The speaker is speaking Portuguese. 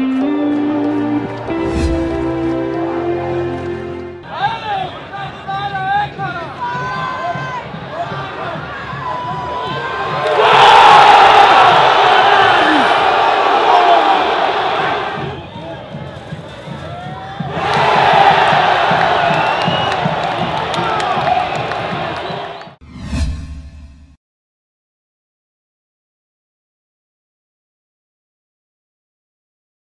Música